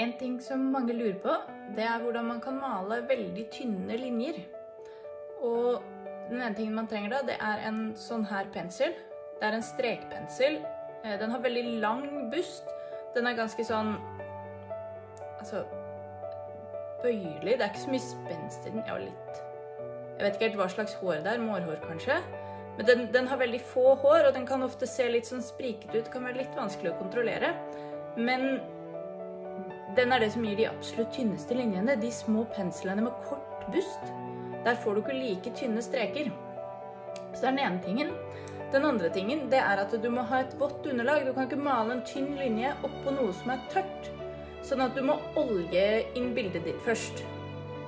En ting som mange lurer på, det er hvordan man kan male veldig tynne linjer. Og den ene tingen man trenger da, det er en sånn her pensel. Det er en strekpensel. Eh, Den har veldig lang bust. Den er ganske sånn Altså bøyelig. Det er ikke så mye spenst i den. Ja, litt. Jeg vet ikke helt hva slags hår det er. Mårhår, kanskje. Men den, den har veldig få hår, og den kan ofte se litt sånn spriket ut. Kan være litt vanskelig å kontrollere. Men den er det som gir de absolutt tynneste linjene. De små penslene med kort bust. Der får du ikke like tynne streker. Så det er den ene tingen. Den andre tingen det er at du må ha et vått underlag. Du kan ikke male en tynn linje oppå noe som er tørt. Sånn at du må olje inn bildet ditt først.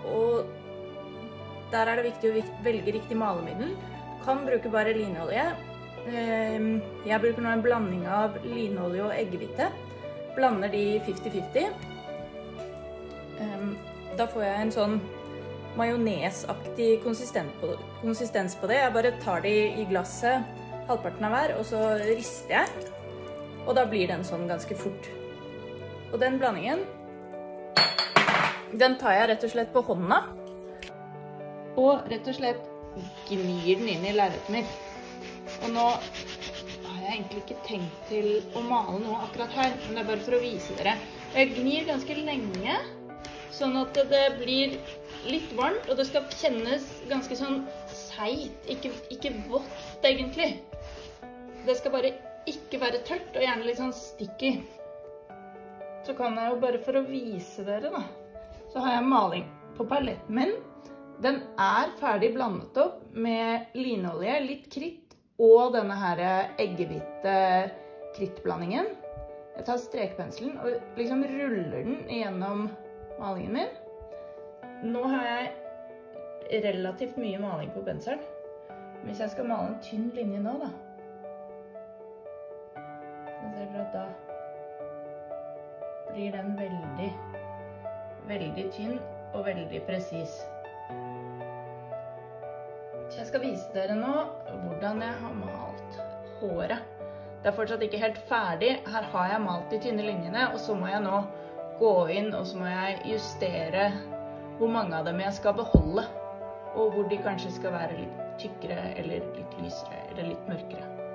Og der er det viktig å velge riktig malemiddel. Du kan bruke bare linolje. Ehm, Jeg bruker nå en blanding av linolje og eggehvite. Blander de 50-50. Da får jeg en sånn majonesaktig konsistens på det. Jeg bare tar de i glasset, halvparten av hver, og så rister jeg. Og da blir den sånn ganske fort. Og den blandingen, den tar jeg rett og slett på hånda. Og rett og slett gnir den inn i lerretet mitt. Og nå har jeg egentlig ikke tenkt til å male noe akkurat her, men det er bare for å vise dere. Jeg gnir ganske lenge, sånn at det blir litt varmt, og det skal kjennes ganske sånn seigt, ikke, ikke vått egentlig. Det skal bare ikke være tørt, og gjerne litt sånn sticky. Så kan jeg jo bare for å vise dere, da, så har jeg maling på paletten min. Den er ferdig blandet opp med linolje, litt kritt og denne her eggehvite krittblandingen. Jeg tar strekpenselen og liksom ruller den gjennom malingen min. Nå har jeg relativt mye maling på penselen. Hvis jeg skal male en tynn linje nå, da Da ser dere at da blir den veldig, veldig tynn og veldig presis. Så jeg skal vise dere nå hvordan jeg har malt håret. Det er fortsatt ikke helt ferdig. Her har jeg malt de tynne linjene, og så må jeg nå gå inn og så må jeg justere hvor mange av dem jeg skal beholde. Og hvor de kanskje skal være litt tykkere eller litt lysere eller litt mørkere.